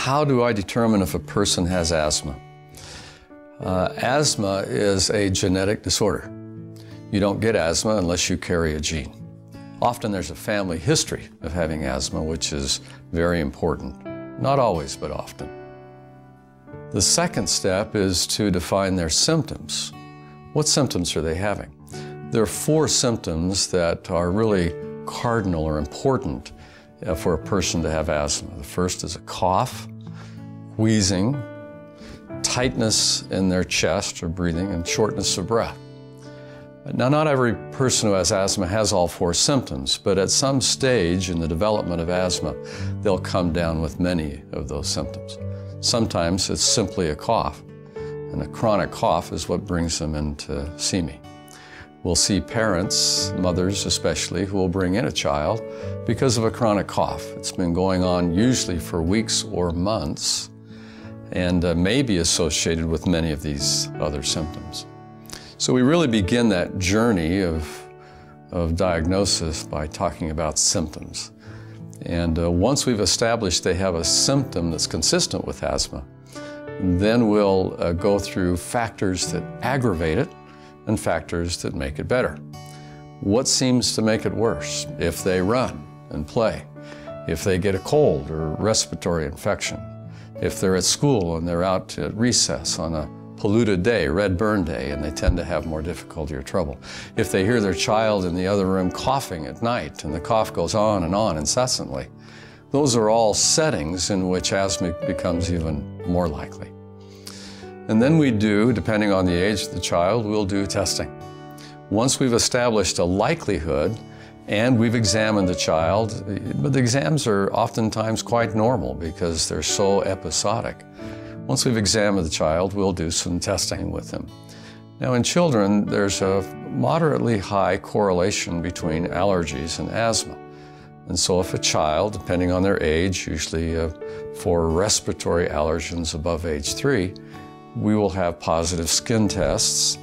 how do I determine if a person has asthma? Uh, asthma is a genetic disorder. You don't get asthma unless you carry a gene. Often there's a family history of having asthma, which is very important. Not always, but often. The second step is to define their symptoms. What symptoms are they having? There are four symptoms that are really cardinal or important Uh, for a person to have asthma. The first is a cough, wheezing, tightness in their chest or breathing, and shortness of breath. Now, not every person who has asthma has all four symptoms, but at some stage in the development of asthma, they'll come down with many of those symptoms. Sometimes it's simply a cough, and a chronic cough is what brings them in to see me. We'll see parents, mothers especially, who will bring in a child because of a chronic cough. It's been going on usually for weeks or months and uh, may be associated with many of these other symptoms. So we really begin that journey of, of diagnosis by talking about symptoms. And uh, once we've established they have a symptom that's consistent with asthma, then we'll uh, go through factors that aggravate it and factors that make it better. What seems to make it worse? If they run and play, if they get a cold or respiratory infection, if they're at school and they're out at recess on a polluted day, red burn day, and they tend to have more difficulty or trouble. If they hear their child in the other room coughing at night and the cough goes on and on incessantly, those are all settings in which asthma becomes even more likely. And then we do, depending on the age of the child, we'll do testing. Once we've established a likelihood and we've examined the child, but the exams are oftentimes quite normal because they're so episodic. Once we've examined the child, we'll do some testing with him. Now, in children, there's a moderately high correlation between allergies and asthma. And so, if a child, depending on their age, usually uh, for respiratory allergens above age three, we will have positive skin tests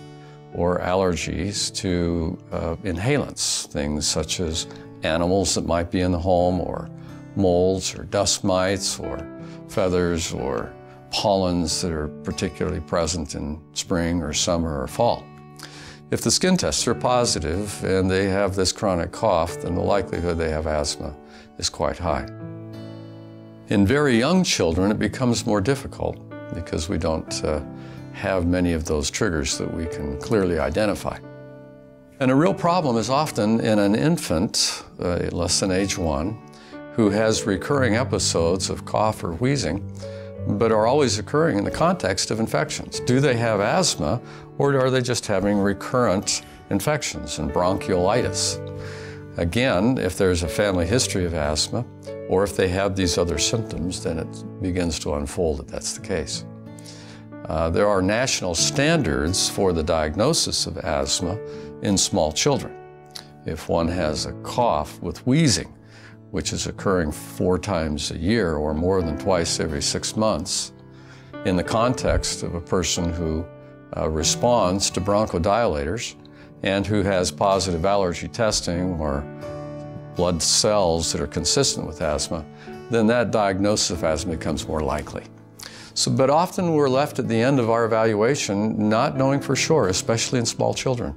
or allergies to uh, inhalants, things such as animals that might be in the home, or molds, or dust mites, or feathers, or pollens that are particularly present in spring or summer or fall. If the skin tests are positive and they have this chronic cough, then the likelihood they have asthma is quite high. In very young children, it becomes more difficult because we don't uh, have many of those triggers that we can clearly identify. And a real problem is often in an infant, uh, less than age one, who has recurring episodes of cough or wheezing but are always occurring in the context of infections. Do they have asthma or are they just having recurrent infections and bronchiolitis? Again, if there's a family history of asthma or if they have these other symptoms, then it begins to unfold that that's the case. Uh, there are national standards for the diagnosis of asthma in small children. If one has a cough with wheezing, which is occurring four times a year or more than twice every six months, in the context of a person who uh, responds to bronchodilators and who has positive allergy testing or blood cells that are consistent with asthma, then that diagnosis of asthma becomes more likely. So, but often we're left at the end of our evaluation not knowing for sure, especially in small children.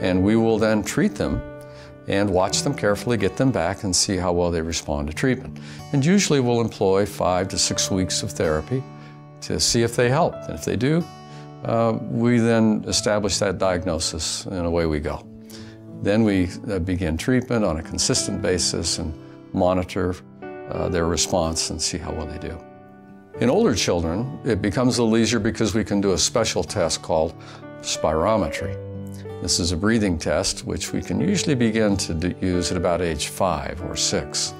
And we will then treat them and watch them carefully, get them back, and see how well they respond to treatment. And usually we'll employ five to six weeks of therapy to see if they help. And if they do, uh, we then establish that diagnosis and away we go. Then we uh, begin treatment on a consistent basis and monitor uh, their response and see how well they do. In older children, it becomes a leisure because we can do a special test called spirometry. This is a breathing test, which we can usually begin to use at about age five or six.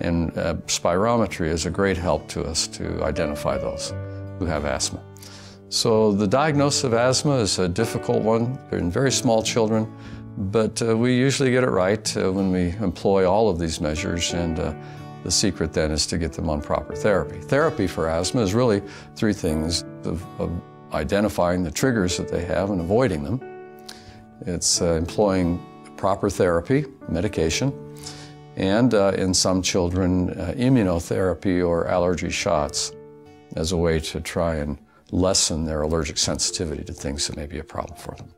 And uh, spirometry is a great help to us to identify those who have asthma. So the diagnosis of asthma is a difficult one in very small children, but uh, we usually get it right uh, when we employ all of these measures and uh, the secret then is to get them on proper therapy. Therapy for asthma is really three things of, of identifying the triggers that they have and avoiding them, it's uh, employing proper therapy, medication. and uh, in some children, uh, immunotherapy or allergy shots as a way to try and lessen their allergic sensitivity to things that may be a problem for them.